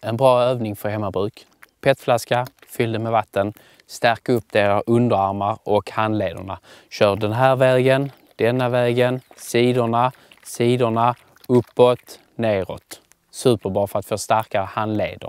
En bra övning för hemmabruk. Petflaska, fyll den med vatten, stärk upp era underarmar och handlederna. Kör den här vägen, denna vägen, sidorna, sidorna, uppåt, neråt. Superbra för att få starkare handleder.